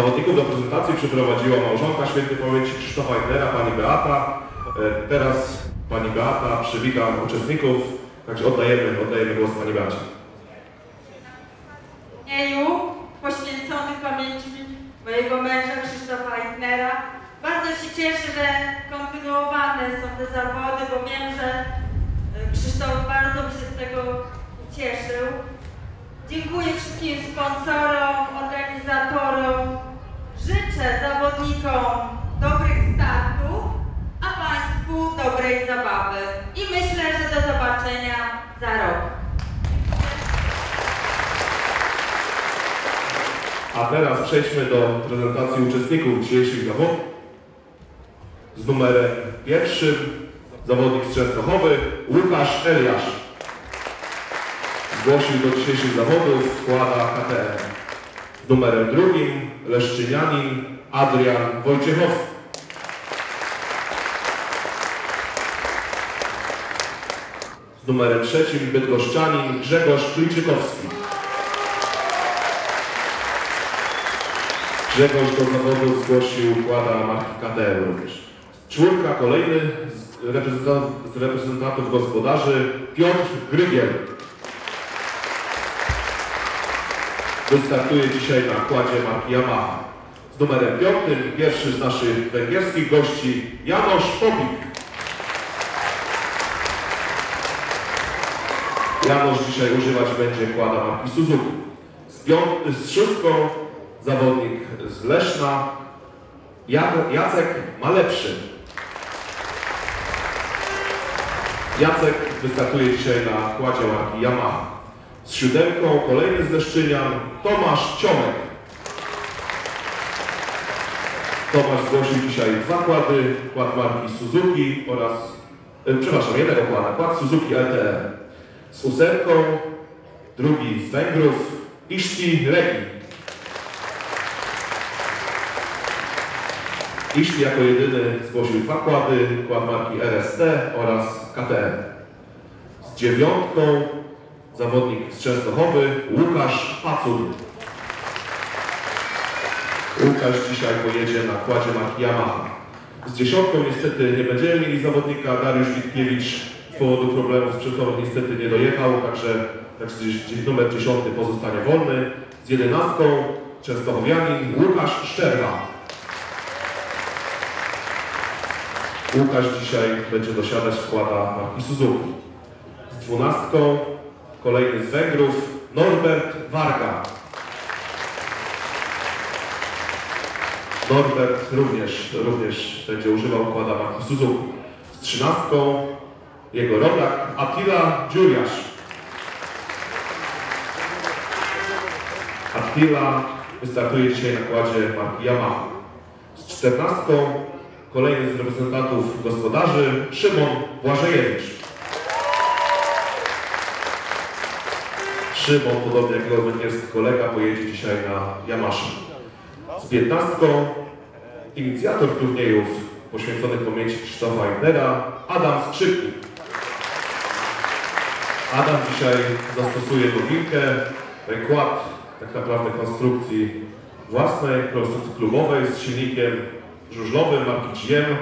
Zawodników do prezentacji przeprowadziła małżonka świętej pamięci Krzysztofa Egnera, pani Beata. E, Teraz pani Beata przywita uczestników, także oddajemy, oddajemy głos pani Beacie. W imieniu poświęcony pamięci mojego męża Krzysztofa Eitnera. Bardzo się cieszę, że kontynuowane są te zawody, bo wiem, że e, Krzysztof bardzo się z tego cieszył. Dziękuję wszystkim sponsorom, organizatorom. Życzę zawodnikom dobrych startów, a Państwu dobrej zabawy. I myślę, że do zobaczenia za rok. A teraz przejdźmy do prezentacji uczestników dzisiejszych zawodów. Z numerem pierwszym zawodnik z Częstochowy Łukasz Eliasz. Zgłosił do dzisiejszych zawodów składa KTM. Numerem drugim Leszczynianin Adrian Wojciechowski. Z numerem trzecim Bydgoszczanin Grzegorz Kliczykowski. Grzegorz do zawodów zgłosił układa marki również. Czwórka kolejny z reprezentantów gospodarzy Piotr Grygiel. Wystartuje dzisiaj na kładzie marki Yamaha. Z numerem piątym pierwszy z naszych węgierskich gości Janosz Popik. Janosz dzisiaj używać będzie kłada marki Suzuki. Z, piąt- z szóstką zawodnik z Leszna Ja- Jacek Malepszy. Jacek wystartuje dzisiaj na kładzie marki Yamaha. Z siódemką kolejny z Tomasz Ciomek. Tomasz zgłosił dzisiaj dwa kłady, kład marki Suzuki oraz, e, przepraszam, jednego kłada, kład Suzuki LTE. Z ósemką, drugi z Węgrów, Iszti Regi. Iszti jako jedyny zgłosił dwa kłady, kład marki RST oraz KTM. Z dziewiątką zawodnik z Częstochowy Łukasz Pacur. Łukasz dzisiaj pojedzie na kładzie marki Yamaha. Z dziesiątką niestety nie będziemy mieli zawodnika. Dariusz Witkiewicz z powodu problemów sprzętowych niestety nie dojechał, także, także numer dziesiąty pozostanie wolny. Z jedenastką Częstochowianin Łukasz Szczerba. Łukasz dzisiaj będzie dosiadać składa marki Suzuki. Z dwunastką kolejny z Węgrów Norbert Warga. Norbert również, również będzie używał kłada marki Suzuki. Z trzynastką jego rodak Attila Dziuriasz. Attila wystartuje dzisiaj na kładzie marki Yamaha. Z czternastką kolejny z reprezentantów gospodarzy Szymon Błażejewicz. Szymon, podobnie jak jego węgierski kolega, pojedzie dzisiaj na Yamasze. Z 15 inicjator turniejów poświęconych pamięci Krzysztofa Egnera, Adam Skrzypnik. Adam dzisiaj zastosuje nowinkę, ten kład tak naprawdę konstrukcji własnej, konstrukcji klubowej z silnikiem żużlowym marki GM.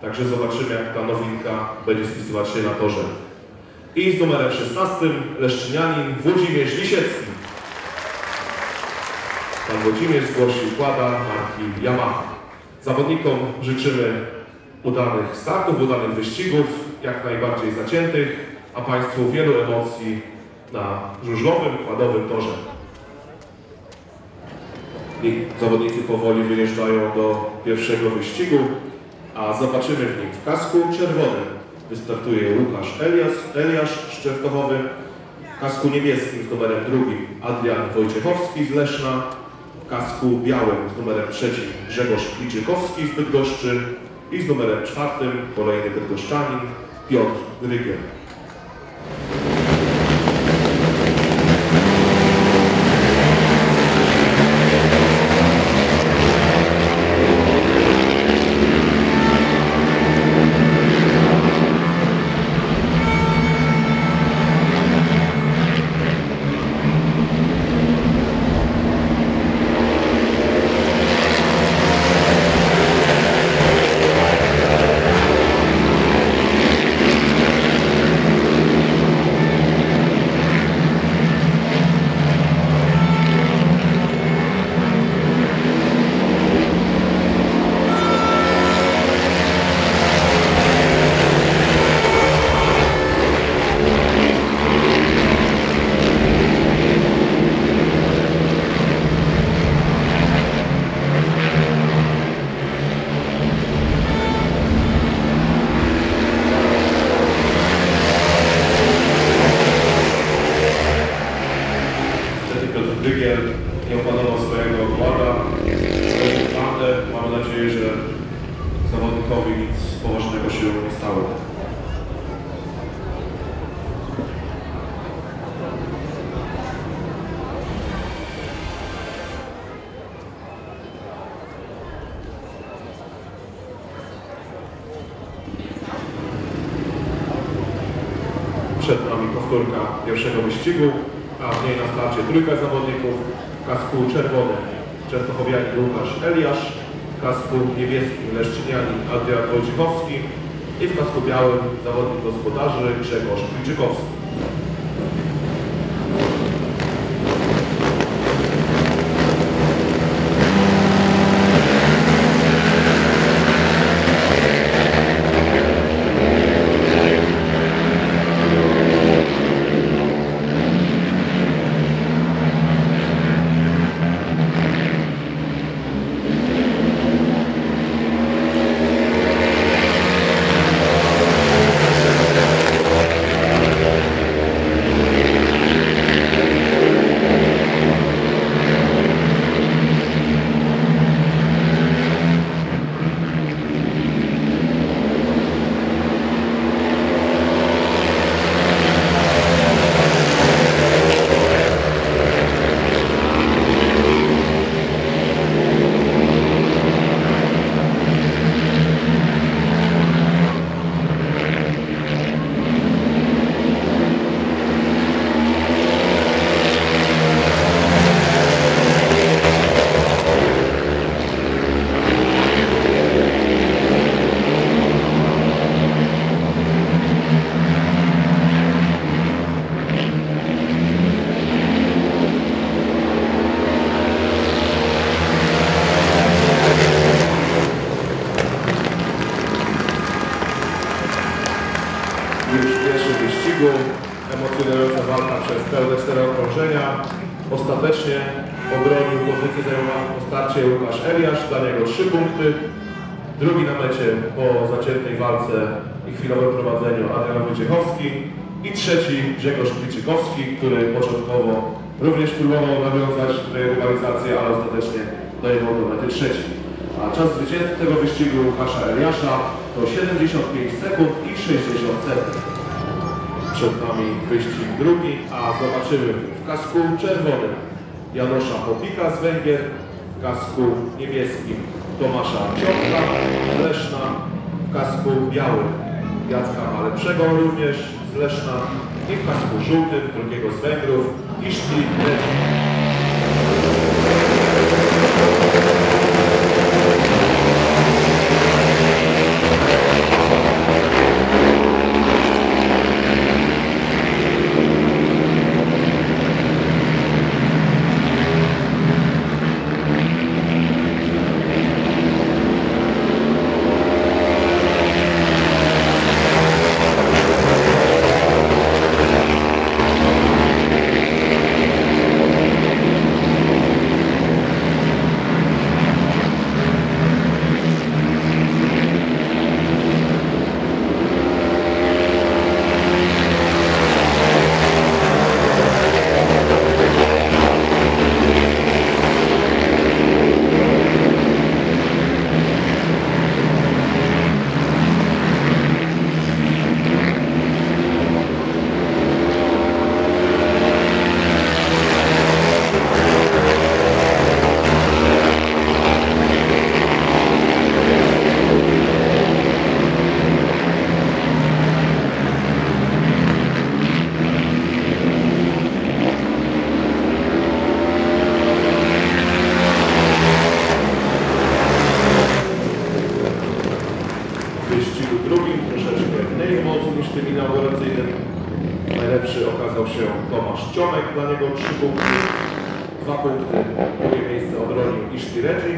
Także zobaczymy jak ta nowinka będzie spisywać się na torze. I z numerem 16 Leszczynianin Włodzimierz Lisiecki. Pan Włodzimierz zgłosił kłada marki Yamaha. Zawodnikom życzymy udanych startów, udanych wyścigów, jak najbardziej zaciętych, a Państwu wielu emocji na żużlowym, kładowym torze. I zawodnicy powoli wyjeżdżają do pierwszego wyścigu, a zobaczymy w nim w kasku czerwonym wystartuje Łukasz Elias, Eliasz z w kasku niebieskim z numerem drugim Adrian Wojciechowski z Leszna, w kasku białym z numerem trzecim Grzegorz Kliczykowski z Bydgoszczy i z numerem czwartym kolejny bydgoszczanin Piotr Grygiel. Pierwszego wyścigu, Przed nami wyścig drugi, a zobaczymy w kasku czerwonym Janosza Popika z Węgier, w kasku niebieskim Tomasza Ciotka z Leszna, w kasku białym Jacka Malepszego również z Leszna i w kasku żółtym drugiego z Węgrów Iszli Leci. W wyścigu drugim troszeczkę mniej emocji niż w tym inauguracyjnym. Najlepszy okazał się Tomasz Ciomek, dla niego 3 punkty. Dwa punkty, drugie miejsce obronił Iszti Redzi.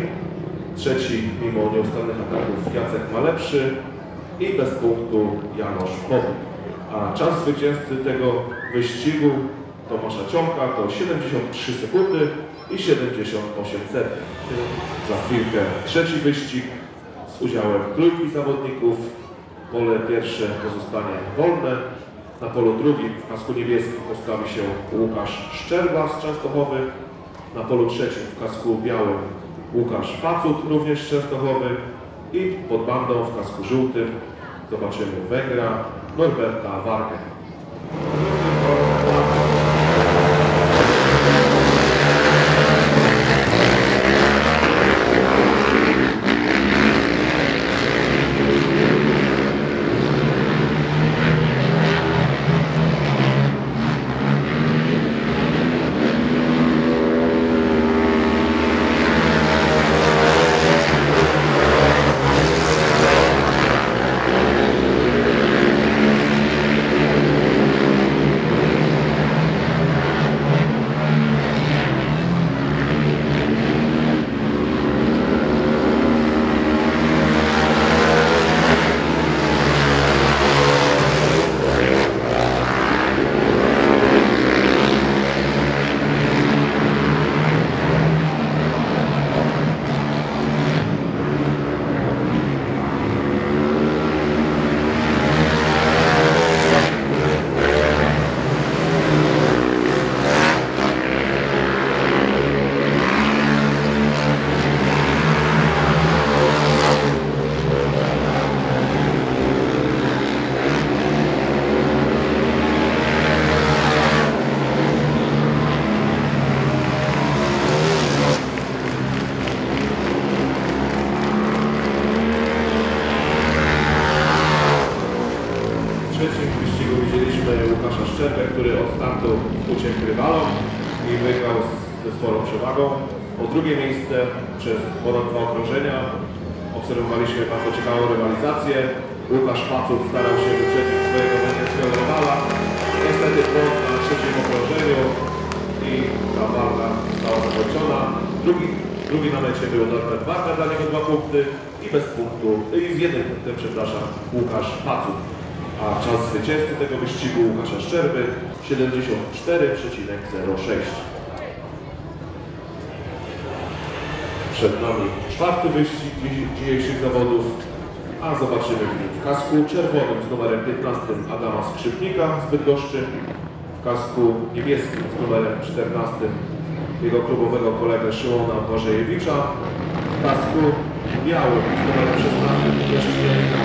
Trzeci, mimo nieustannych ataków, Jacek Malepszy i bez punktu Janosz Pobik. A czas zwycięzcy tego wyścigu Tomasza Ciomka to 73 sekundy i 78 sekund. Za chwilkę trzeci wyścig z udziałem trójki zawodników. Pole pierwsze pozostanie wolne. Na polu drugim w kasku niebieskim postawi się Łukasz Szczerba z Częstochowy. Na polu trzecim w kasku białym Łukasz Pacut, również z Częstochowy. I pod bandą w kasku żółtym zobaczymy Węgra Norberta Wargę. Punktem, przepraszam, Łukasz Paców. A czas zwycięzcy tego wyścigu Łukasza Szczerby 74,06. Przed nami czwarty wyścig dzi- dzisiejszych zawodów, a zobaczymy w kasku czerwonym z numerem 15 Adama Skrzypnika z Bydgoszczy, w kasku niebieskim z numerem 14 jego klubowego kolegę Szymona Błażejewicza, w kasku białym z numerem 16 Leszczyniaka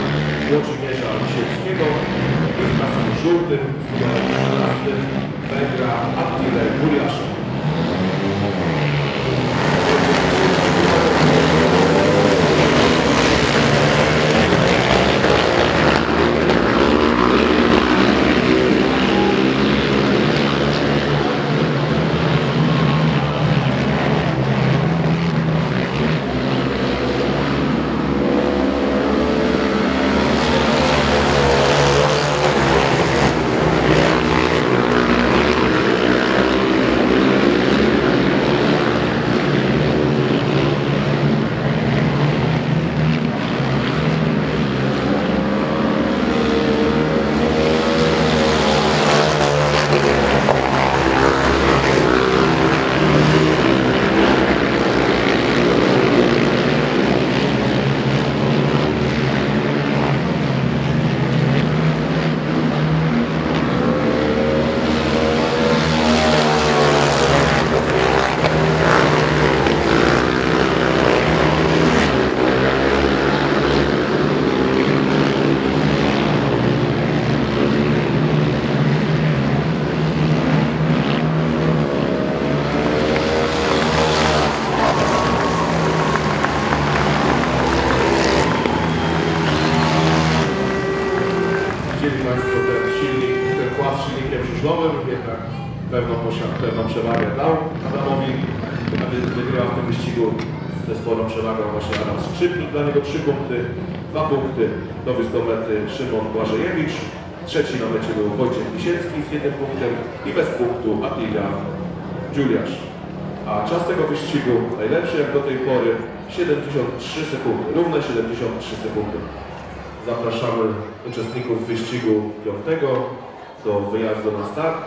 Włodzimierza Lisieckiego w kasku żółtym z numerem 13 Węgra Attile Guriasza. Widzieli Państwo ten silnik, ten kład z silnikiem żużlowym, jednak pewną, posia- pewną przewagę dał Adamowi, a wy- wygrywa w tym wyścigu ze sporą przewagą właśnie Adam Skrzypnik, dla niego 3 punkty, 2 punkty, dowiózł do mety Szymon Błażejewicz, trzeci na mecie był Wojciech Lisiecki z jednym punktem i bez punktu Attila Dziuliasz. A czas tego wyścigu najlepszy jak do tej pory 73 sekundy, równe 73 sekundy. Zapraszamy uczestników wyścigu piątego do wyjazdu na start,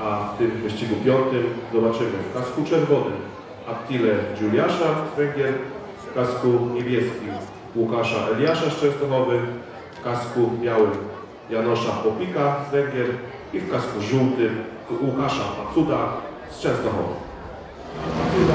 a w tym wyścigu piątym zobaczymy w kasku czerwonym Attile Dziuliasza z Węgier, w kasku niebieskim Łukasza Eliasza z Częstochowy, w kasku białym Janosza Popika z Węgier i w kasku żółtym Łukasza Pacuda z Częstochowy. Pacuda,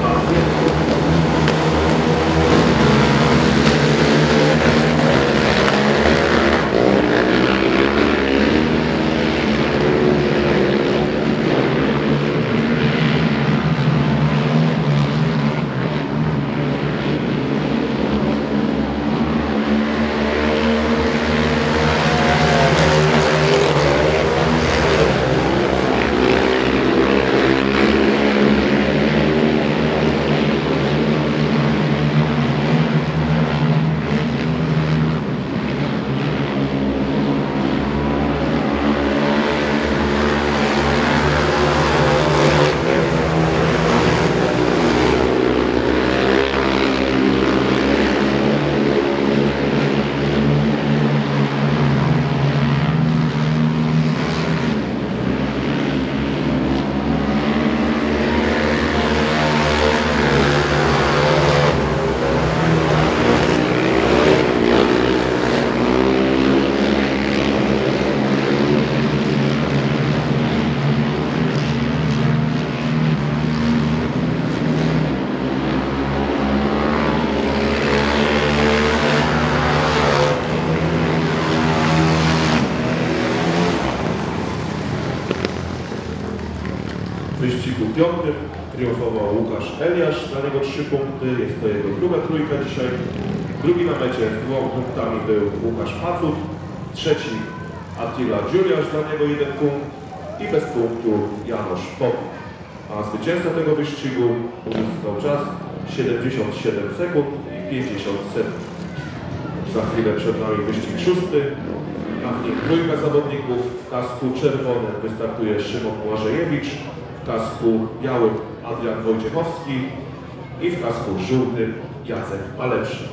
piątym triumfował Łukasz Eliasz, dla niego 3 punkty, jest to jego druga trójka dzisiaj. Drugi na mecie z dwoma punktami był Łukasz Pacut, trzeci Attila Dziuriasz, dla niego jeden punkt i bez punktu Janusz Pop. A zwycięzca tego wyścigu uzyskał czas 77 sekund i 50 sekund. Za chwilę przed nami wyścig szósty. Na nim trójka zawodników. W kasku czerwonym wystartuje Szymon Błażejewicz, w kasku białym Adrian Wojciechowski i w kasku żółtym Jacek Malewszy.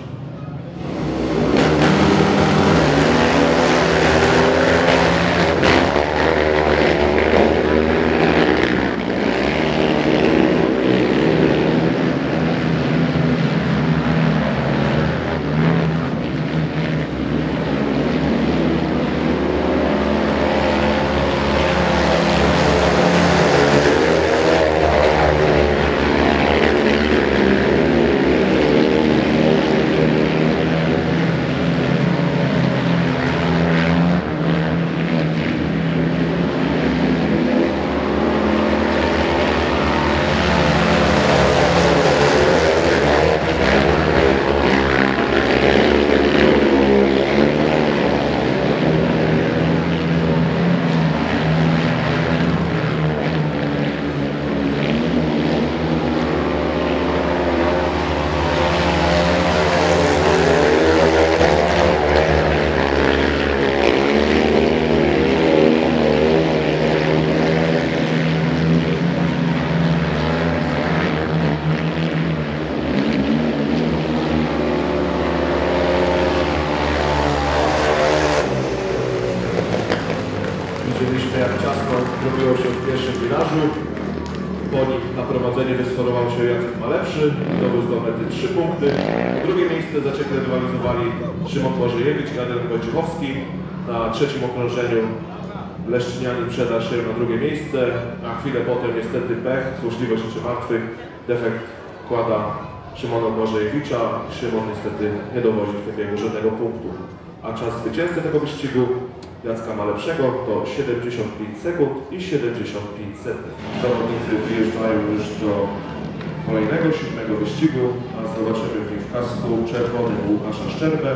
Jak ciasno zrobiło się w pierwszym wirażu. Po nim na prowadzenie wysforował się Jacek Malewszy, zdobył do mety 3 punkty. Drugie miejsce zaciekle rywalizowali Szymon Błażejewicz i Adrian Wojciechowski. Na trzecim okrążeniu Leszczynianin przeda się na drugie miejsce, a chwilę potem niestety pech, złośliwość czy martwych, defekt kłada Szymona Błażejewicza. Szymon niestety nie dowodzi w tym biegu żadnego punktu. A czas zwycięzcy tego wyścigu Jacka Malepszego to 75 sekund i 75 sekund. Zawodnicy wyjeżdżają już do kolejnego, siódmego wyścigu, a zobaczymy w w kasku czerwonym Łukasza Szczerbę,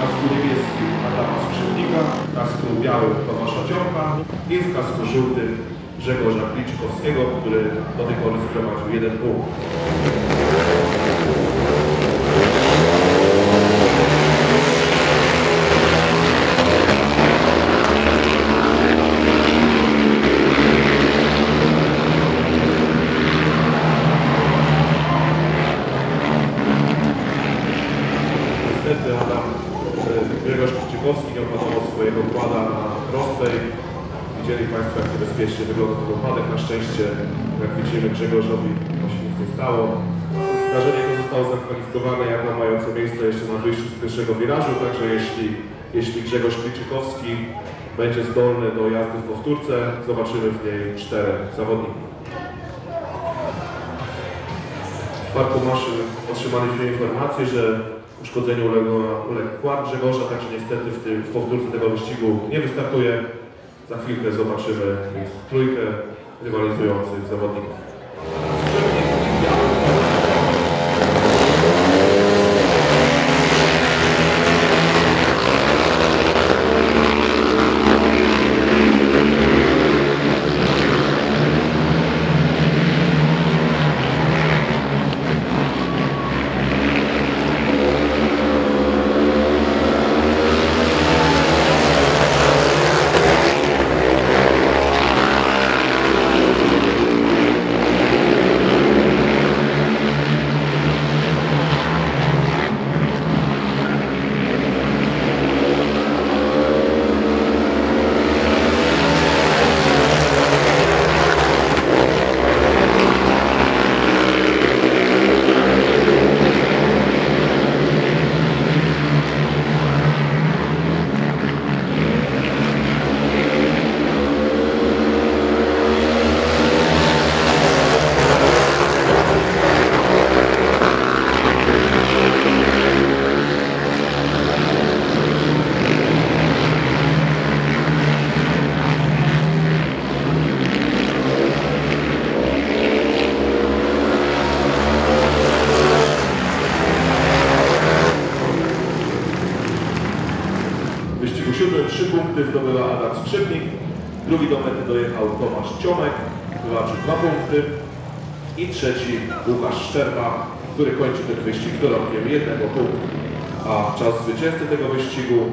kasku niebieskim Adama Skrzydnika, kasku białym Tomasza Ciąpa i w kasku żółtym Grzegorza Kliczkowskiego, który do tej pory zgromadził jeden punkt. Pierwszego wirażu, także jeśli, jeśli Grzegorz Kliczykowski będzie zdolny do jazdy w powtórce, zobaczymy w niej czterech zawodników. W parku maszyn otrzymaliśmy informację, że uszkodzeniu uległ, uległ kład Grzegorza, także niestety w, tym, w powtórce tego wyścigu nie wystartuje. Za chwilkę zobaczymy trójkę rywalizujących zawodników.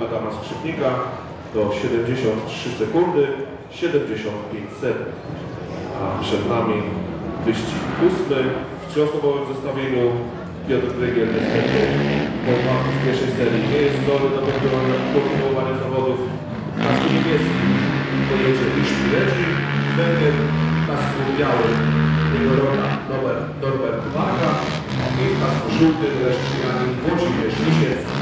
Adama Skrzypnika to 73 sekundy 75 sekund. A przed nami wyścig ósmy w trzyosobowym zestawieniu Piotr Brygiel niestety po w pierwszej serii nie jest zdolny do kontynuowania zawodów. Kasku niebieskim pojedzie Iszpireci, Węgier, w kasku białym jego Norbert, Norbert Warga i w kasku żółtym resztkianin Włodzimierz Lisiecki.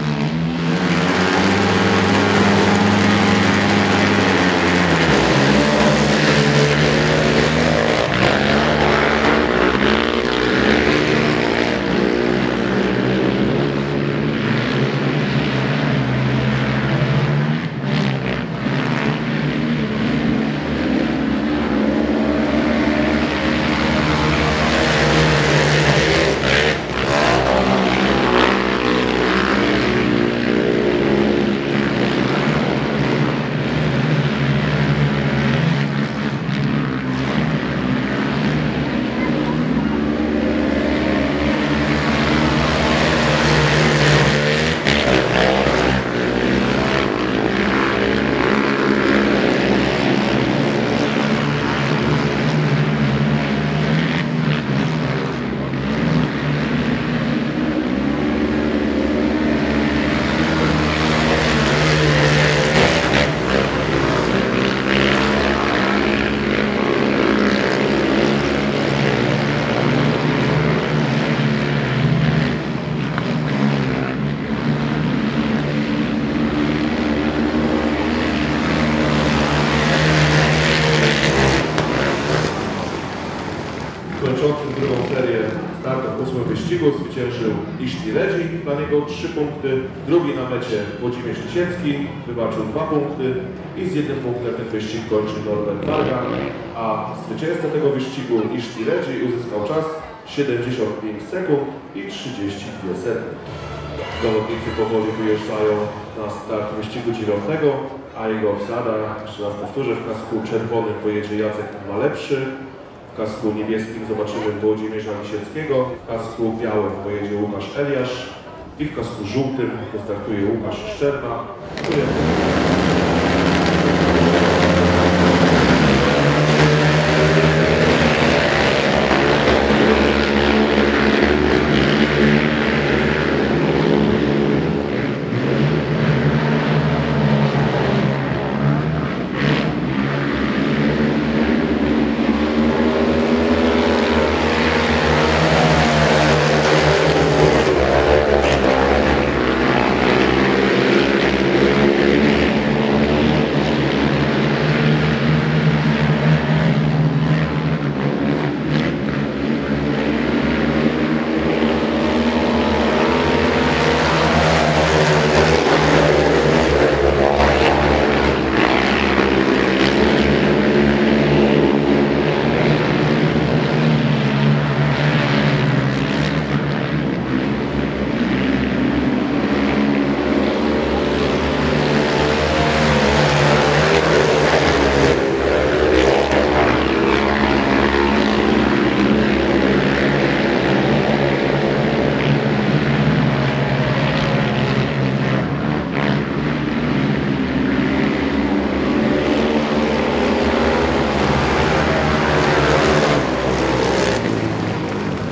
kończącym drugą serię startów w ósmym wyścigu zwyciężył Iszti Redzi, dla niego trzy punkty, drugi na mecie Włodzimierz Lisiecki, wybaczył dwa punkty i z jednym punktem ten wyścig kończy Norbert Varga, a zwycięzca tego wyścigu Iszti Redzi uzyskał czas 75 sekund i 32 sekundy. Zawodnicy powoli wyjeżdżają na start wyścigu dziewiątego, a jego obsada, jeszcze raz powtórzę, w kasku czerwonym pojedzie Jacek Malepszy, kasku niebieskim zobaczymy Włodzimierza Lisieckiego, w kasku białym pojedzie Łukasz Eliasz i w kasku żółtym wystartuje Łukasz Szczerba, w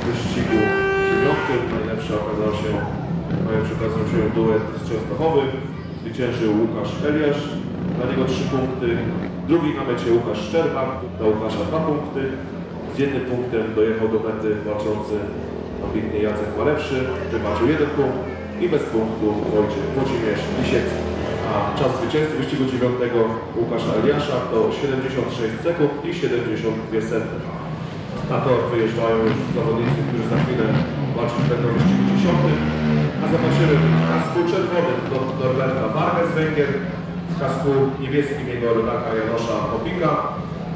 wyścigu dziewiątym. Najlepszy okazał się, najlepszy okazał się duet z Częstochowy. Zwyciężył Łukasz Eliasz, dla niego trzy punkty. Drugi na Szczerbak, dla Łukasza dwa punkty. Z jednym punktem dojechał do mety walczący ambitnie Jacek Malepszy, wybaczył jeden punkt i bez punktu Wojciech Włodzimierz Lisiecki. A czas zwycięzcy wyścigu dziewiątego Łukasza Eliasza to 76 sekund i 72 sekundy. Na tor wyjeżdżają już zawodnicy, którzy za chwilę walczyć będą w wyścigu dziesiątym. A zobaczymy w kasku czerwonym do Norberta Vargas Węgier, kasku niebieskim jego rodaka Janosza Popika,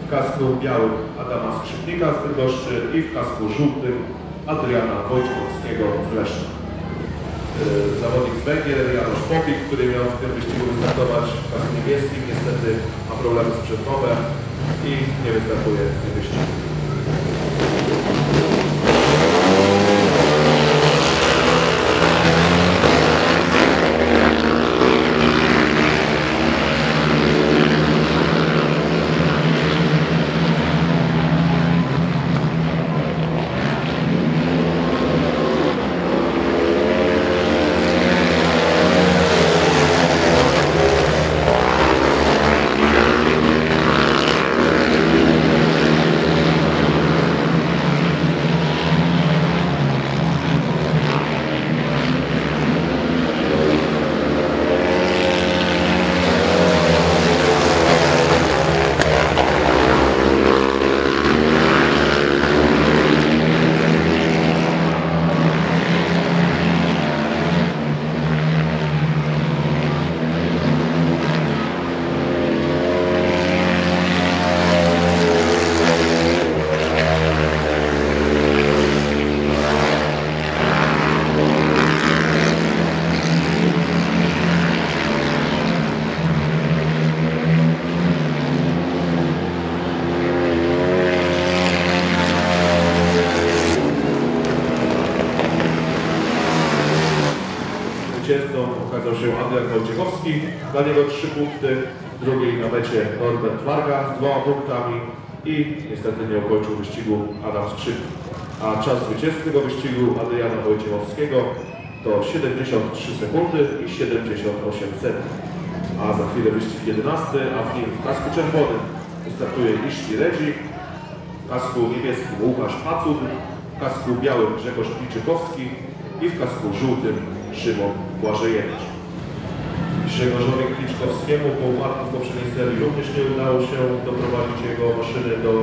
w kasku białym Adama Skrzypnika z Bydgoszczy i w kasku żółtym Adriana Wojciechowskiego z Leszna. y, zawodnik z Węgier, Janusz Popik, który miał w tym wyścigu wystartować w kasku niebieskim. Niestety ma problemy z przedmowem i nie wystartuje w tym wyścigu. Zwycięzcą okazał się Adrian Wojciechowski, dla niego trzy punkty, drugiej na mecie Norbert Warga z dwoma punktami i wyścigu Adam Skrzyp. A czas zwycięzcy tego wyścigu Adriana Wojciechowskiego to 73 sekundy i 78 sekund. A za chwilę wyścig 11, a w nim w kasku czerwonym wystartuje Iszti Redzik, w kasku niebieskim Łukasz Pacud, w kasku białym Grzegorz Pliczykowski i w kasku żółtym Szymon Błażejewicz. Grzegorzowi Kliczkowskiemu po upadku w poprzedniej serii również nie udało się doprowadzić jego maszyny do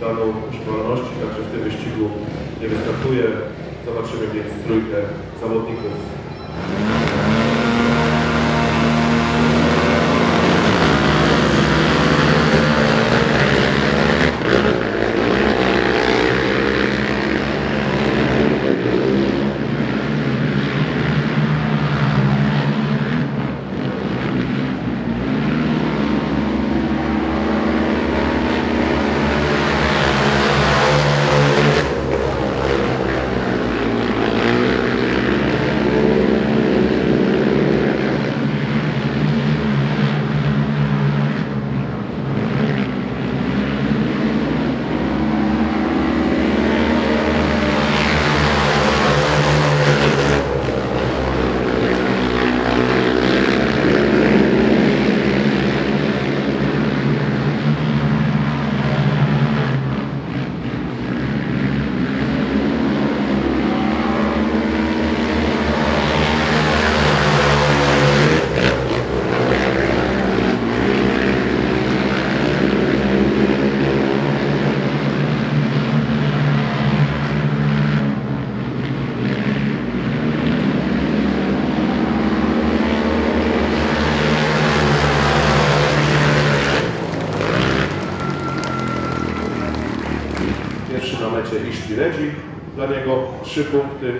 stanu używalności, także w tym wyścigu nie wystartuje. Zobaczymy więc trójkę zawodników Pierwszy na mecie Iszti Redzik, dla niego trzy punkty.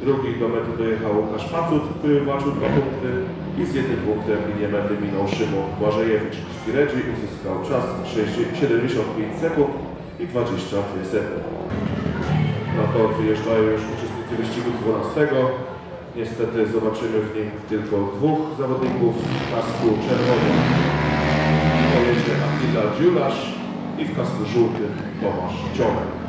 Drugi do mety dojechał Łukasz Pacut, który walczył dwa punkty i z jednym punktem linię mety minął Szymon Błażejewicz. Redzik uzyskał czas 60 75 sekund i 22 sekund. Na to wyjeżdżają już uczestnicy wyścigu 12. Niestety zobaczymy w nim tylko dwóch zawodników w kasku czerwonym. Pojedzie Attila Dziulasz i w kasku żółtym Tomasz Ciomek.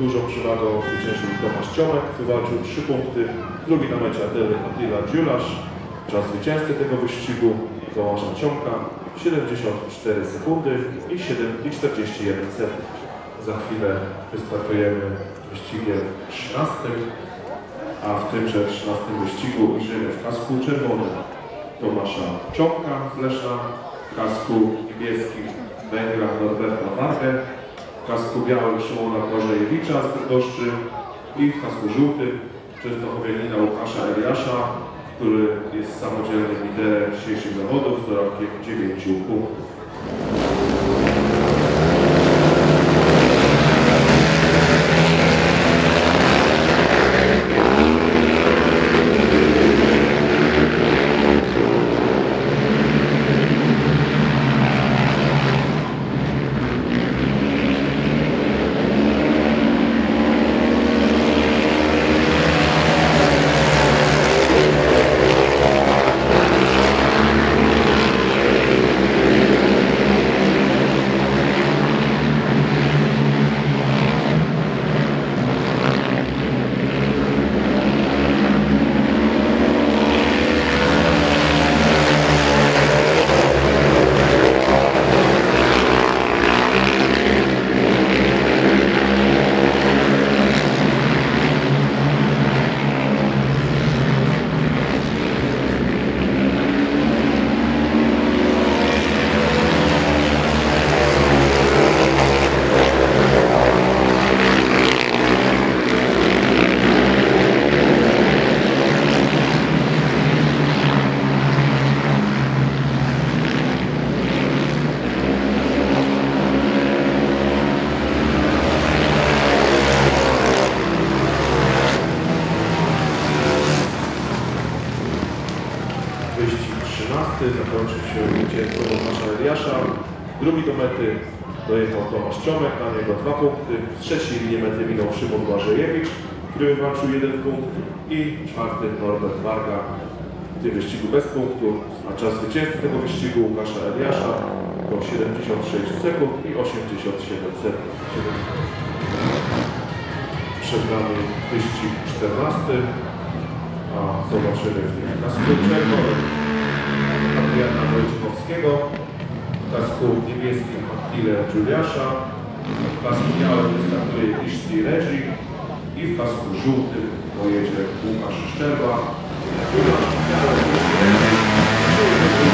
Dużą przewagą zwyciężył Tomasz Ciomek, wywalczył 3 punkty. Drugi na mecie Attila Dziulasz. Czas zwycięzcy tego wyścigu Tomasza Ciomka 74 sekundy i 7 i 41 sekund. Za chwilę wystartujemy wyścigiem 13, a w tymże 13 wyścigu ujrzymy w kasku czerwonym Tomasza Ciomka z Leszna, w kasku niebieskim Węgra Norberta Wargę, w kasku białym Szymona Bożejewicza z Bydgoszczy i w kasku żółtym Częstochowianina Łukasza Eliasza, który jest samodzielnym liderem dzisiejszych zawodów z dorobkiem 9 punktów. Wyścig 13 zakończył się zwycięstwem Eliasza. Drugi do mety dojechał Tomasz Ciomek, na niego dwa punkty. Z trzeciej linii mety minął Szymon Błażejewicz, który wywalczył jeden punkt. I czwarty Norbert Warga w tym wyścigu bez punktu. A czas zwycięstwa tego wyścigu Łukasza Eliasza to 76 sekund i 87 sekund. Przed nami wyścig 14. A zobaczymy w tym kasku czerwonym Adriana Wojciechowskiego, w kasku niebieskim Attile Juliasza, w kasku białym wystartuje Iszti Regi i w kasku żółtym pojedzie Łukasz Szczerba. Juliasz biały, Iszti Regi, żółty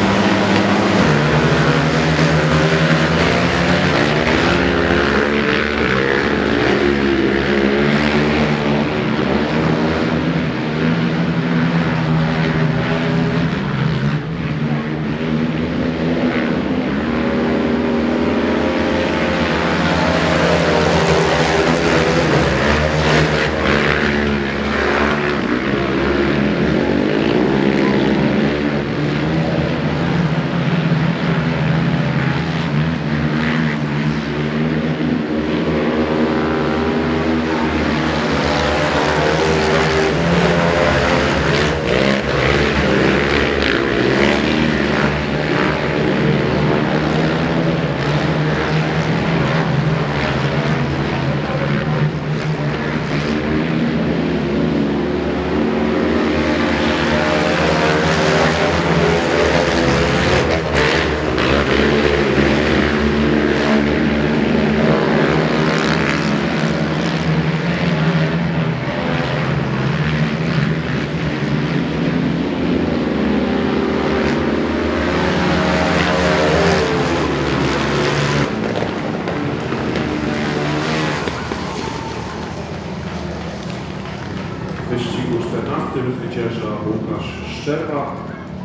wyścigu 14 zwycięża Łukasz Szczerba,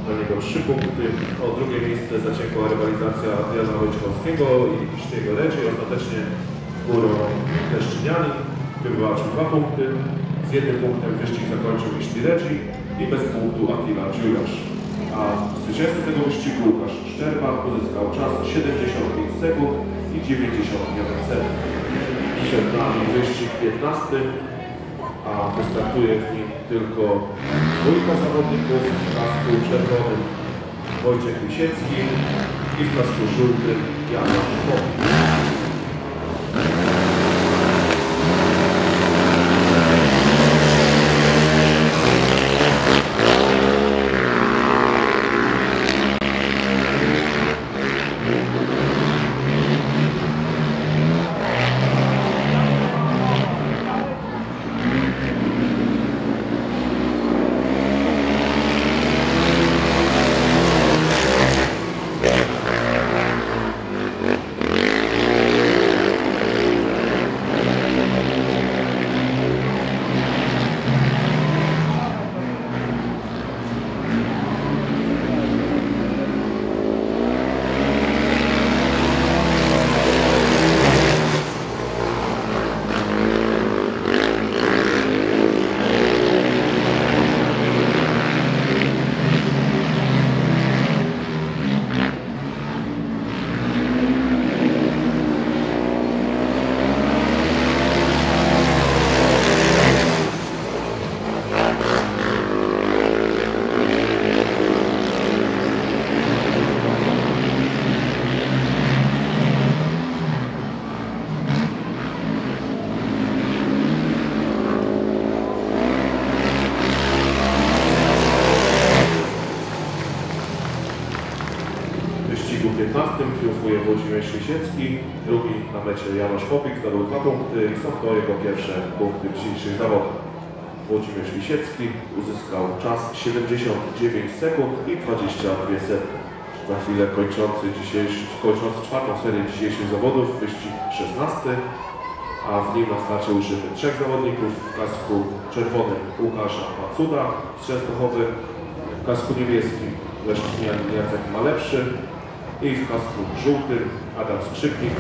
na niego 3 punkty. O drugie miejsce zaciekła rywalizacja Adriana Wojciechowskiego i Sztiego Redzi. Ostatecznie górą Leszczynianin, który wywalczył 2 punkty. Z jednym punktem wyścig zakończył Iszti Redzi i bez punktu Attila Dziurasz. A zwycięzcą tego wyścigu Łukasz Szczerba uzyskał czas 75 sekund i 91 sekund. Przed nami wyścig 15 a wystartuje w nim tylko dwójka zawodników w kasku czerwonym Wojciech Lisiecki i w kasku żółtym Jan Szymowski. triumfuje Włodzimierz Lisiecki, drugi na mecie Janusz Popik zdobył dwa punkty i są to jego pierwsze punkty w dzisiejszych zawodach. Włodzimierz Lisiecki uzyskał czas 79 sekund i 22 setne. Za chwilę kończący, dzisiejszy, kończący czwartą serię dzisiejszych zawodów, wyścig 16, a w nim na starcie użymy trzech zawodników w kasku czerwonym Łukasza Macuda z Częstochowy, w kasku niebieskim Leszczynian Jacek Malepszy i w kasku żółtym Adam Skrzypnik.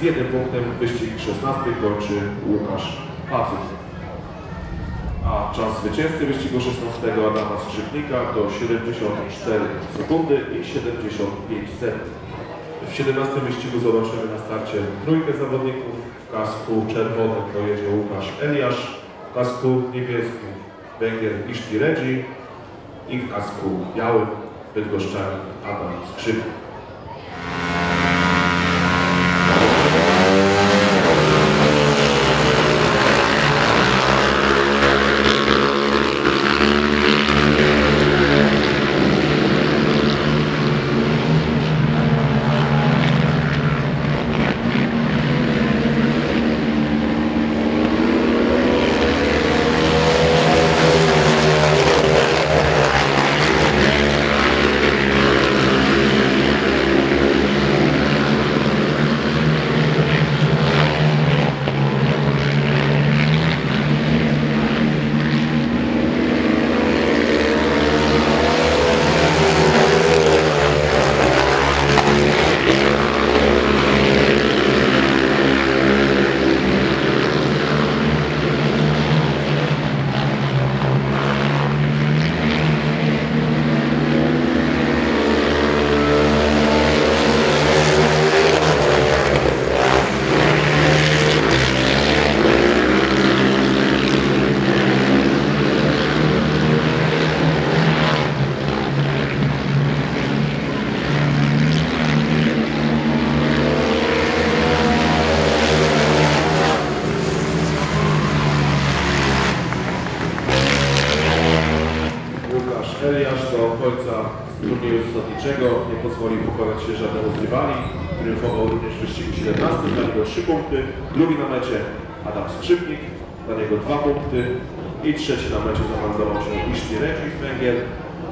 Z jednym punktem wyścig 16 kończy Łukasz Paców. A czas zwycięzcy wyścigu 16 Adama Skrzypnika to 74 sekundy i 75 sekund. W 17 wyścigu zobaczymy na starcie trójkę zawodników. W kasku czerwonym pojedzie Łukasz Eliasz, w kasku niebieskim Węgier Iszti Redzi i w kasku białym Bydgoszczanin Adam Skrzypnik. Trzeci na mecie zameldował się Iszti Redzik Węgiel,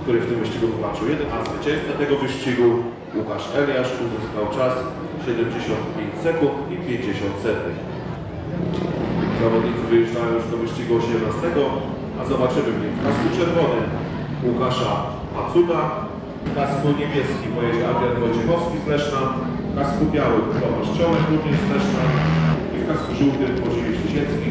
który w tym wyścigu wywalczył jeden, a zwycięzca tego wyścigu Łukasz Eliasz uzyskał czas 75 sekund i 50 setnych. Zawodnicy wyjeżdżają już do wyścigu 18, a zobaczymy w nim w kasku czerwonym Łukasza Macuda, w kasku niebieskim pojedzie Adrian Wojciechowski z Leszna, w kasku białym Tomasz również z Leszna i w kasku żółtym Włodzimierz Lisiecki.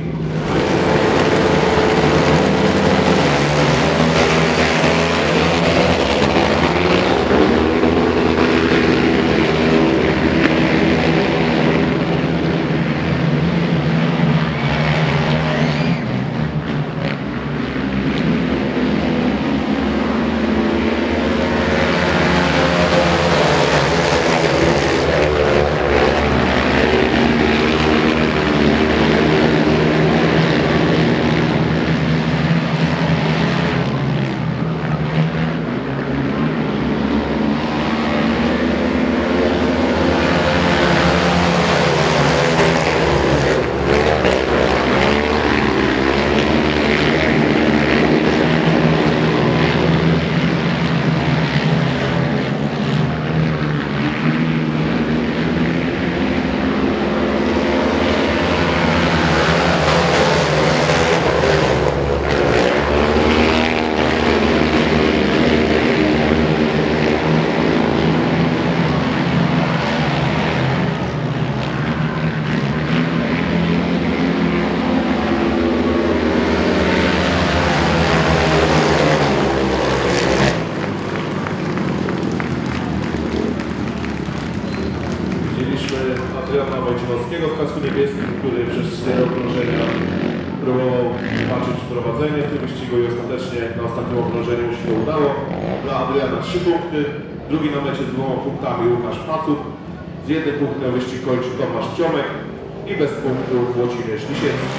Punktu Włodzimierz Lisiecki.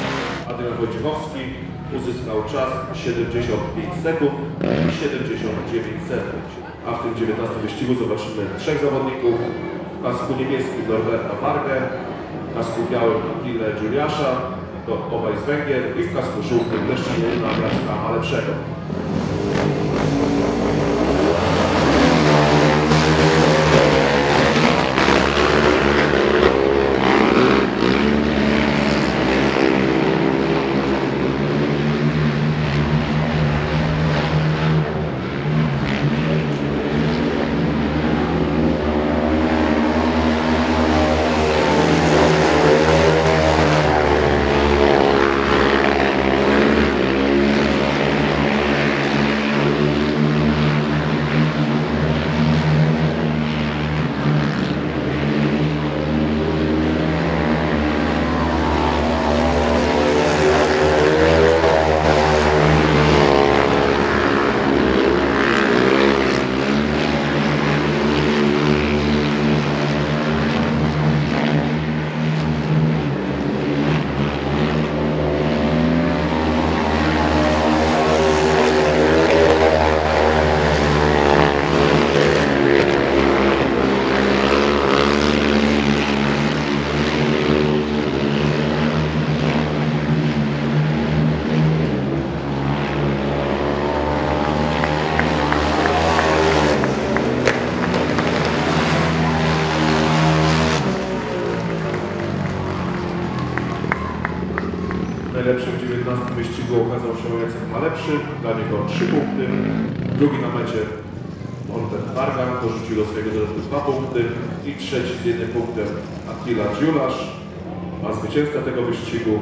Adrian Wojciechowski uzyskał czas 75 sekund i 79 sekund. A w tym 19 wyścigu zobaczymy trzech zawodników. W kasku niebieskim Norberta Vargę, w kasku białym Attila Juliasza, to obaj z Węgier i w kasku żółtym Leszczyna Jacka Malepszego. Najlepszym w 19 wyścigu okazał się Jacek Malepszy, dla niego 3 punkty. Drugi na mecie Norbert Varga, dorzucił do swojego dorobku 2 punkty. I trzeci z jednym punktem Attila Dziulasz. A zwycięzca tego wyścigu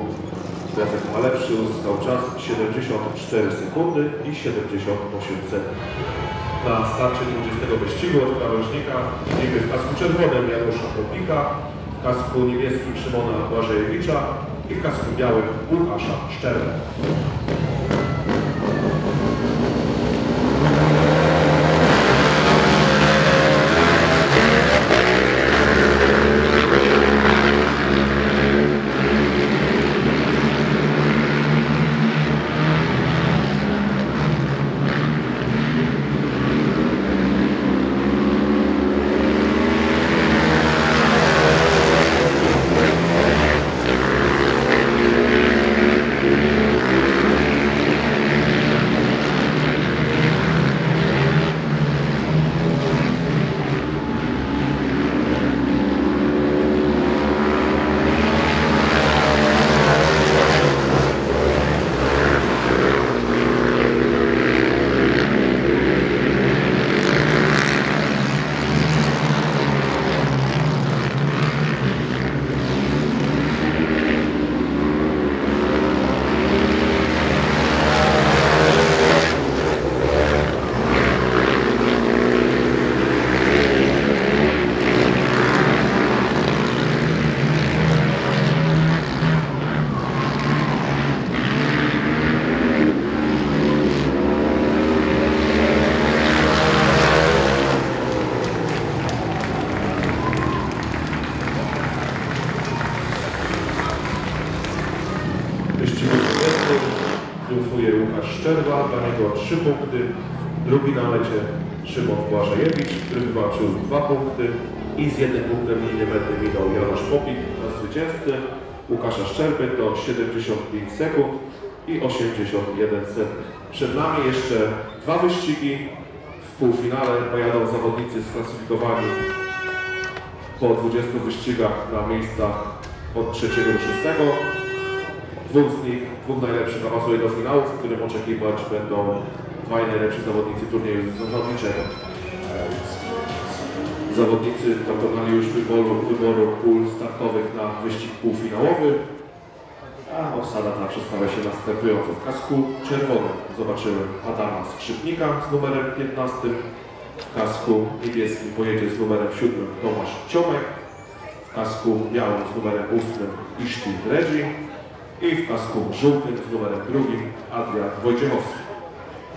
Jacek Malepszy uzyskał czas 74 sekundy i 78 sekund. Na starcie 20 wyścigu od krawężnika w kasku czerwonym Janusza Kopnika, w kasku niebieskim Szymona Błażejewicza kasku białym Łukasza Szczerbę. wyścigu dwudziestym triumfuje Łukasz Szczerba, dla niego 3 punkty. Drugi na mecie Szymon Błażejewicz, który wywalczył 2 punkty i z jednym punktem linii mety minął Janusz Popik na zwycięzcy. Łukasza Szczerby to 75 sekund i 81 sekund. Przed nami jeszcze dwa wyścigi. W półfinale pojadą zawodnicy sklasyfikowani po 20 wyścigach na miejscach od 3 do 6. Dwóch z nich, dwóch najlepszych awansuje do finałów, w którym oczekiwać będą dwaj najlepsi zawodnicy turnieju zawodniczego. Zawodnicy dokonali już wyboru, wyboru pól startowych na wyścig półfinałowy, a obsada ta przedstawia się następująco. W kasku czerwonym zobaczymy Adama Skrzypnika z numerem 15, w kasku niebieskim pojedzie z numerem 7 Tomasz Ciomek, w kasku białym z numerem 8 Iszti Redzi i w kasku żółtym z numerem 2 Adrian Wojciechowski.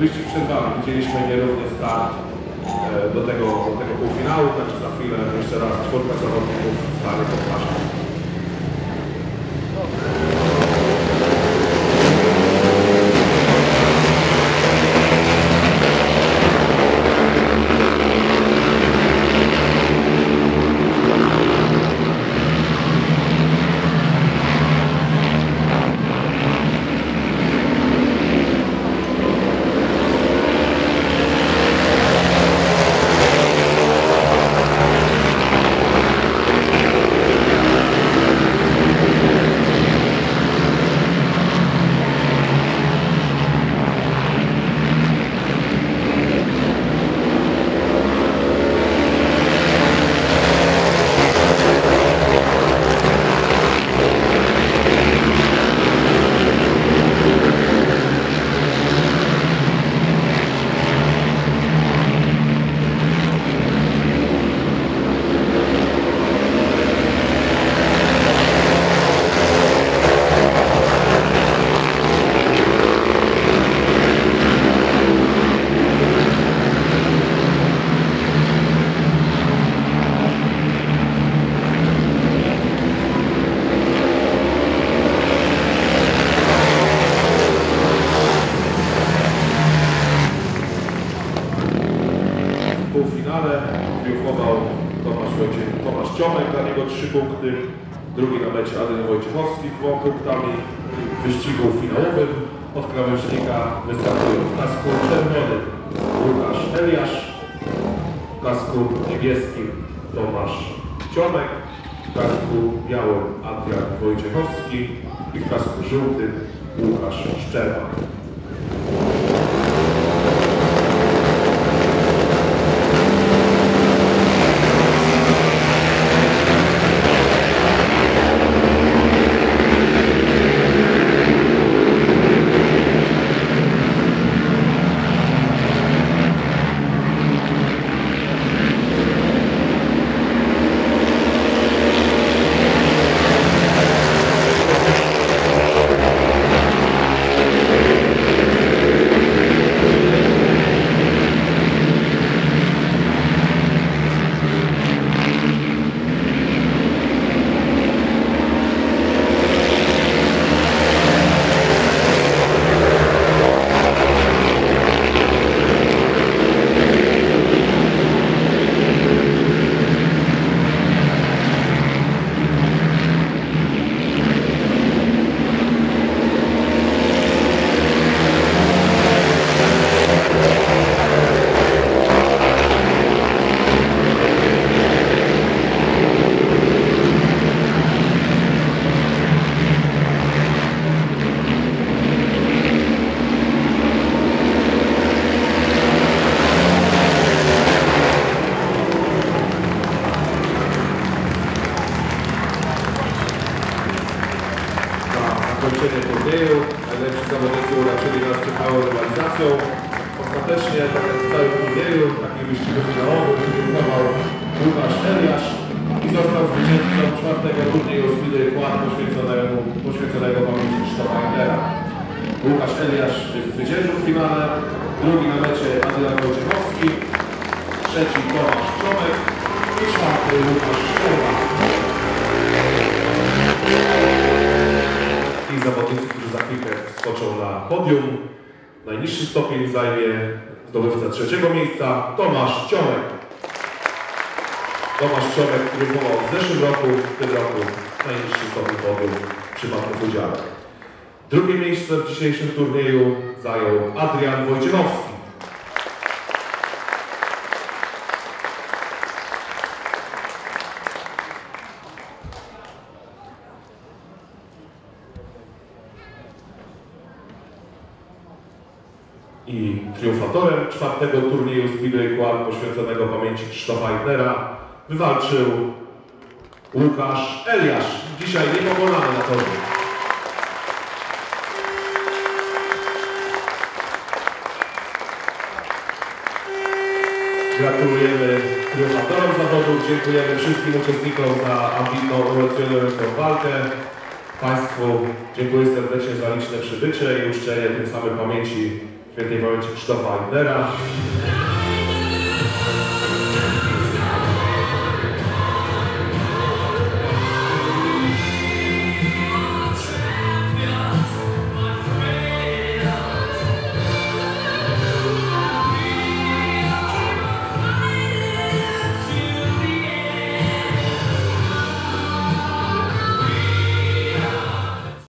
Wyścig przed Wami. Widzieliśmy nierówny start e, do tego, do tego półfinału, także za chwilę jeszcze raz czwórka zawodników stanie pod paszą. W półfinale triumfował Tomasz, Wojciech, Tomasz Ciomek, dla niego trzy punkty. Drugi na mecie Adrian Wojciechowski dwoma punktami. W wyścigu finałowym od krawężnika wystartują w kasku czerwonym Łukasz Eliasz, w kasku niebieskim Tomasz Ciomek, w kasku białym Adrian Wojciechowski i w kasku żółtym Łukasz Szczerba. na zakończenie turnieju. Najlepsi zawodnicy uraczyli nas ciekawą rywalizacją. Ostatecznie, tak jak w całym turnieju, taki wyścigu finałowym triumfował Łukasz Eliasz i został zwycięzcą czwartego turnieju Speedway Quad poświęconego, pamięci Eglera. Łukasz Eliasz zwyciężył w finale, drugi na mecie Adrian Wojciechowski, trzeci Tomasz Czomek i czwarty Łukasz Szczerba. i zawodnicy, którzy za chwilkę skoczą na podium. Najniższy stopień zajmie zdobywca trzeciego miejsca Tomasz Ciomek. Tomasz Ciomek triumfował w zeszłym roku, w tym roku najniższy stopień podium w przypadku udziału. Drugie miejsce w dzisiejszym turnieju zajął Adrian Wojciechowski. I triumfatorem czwartego turnieju Speedway Quad poświęconego pamięci Krzysztofa Eidnera wywalczył Łukasz Eliasz. Dzisiaj niepokonany na torze. Gratulujemy triumfatorom zawodów, dziękujemy wszystkim uczestnikom za ambitną, emocjonującą walkę. Państwu dziękuję serdecznie za liczne przybycie i uczczenie tym samym pamięci, świętej pamięci Krzysztofa Eidnera.